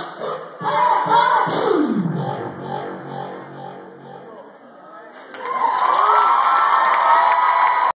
Hey!